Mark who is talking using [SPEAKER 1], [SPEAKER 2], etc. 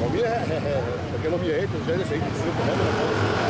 [SPEAKER 1] Lo mío es, porque lo mío es esto, ustedes seguir disfrutando, ¿no?